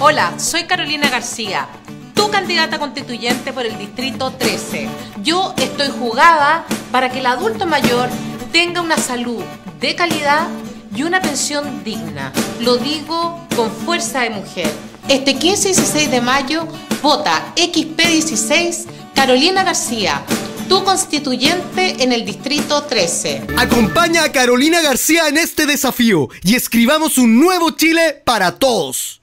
Hola, soy Carolina García, tu candidata constituyente por el Distrito 13. Yo estoy jugada para que el adulto mayor tenga una salud de calidad y una pensión digna. Lo digo con fuerza de mujer. Este 15 y 16 de mayo, vota XP16 Carolina García, tu constituyente en el Distrito 13. Acompaña a Carolina García en este desafío y escribamos un nuevo Chile para todos.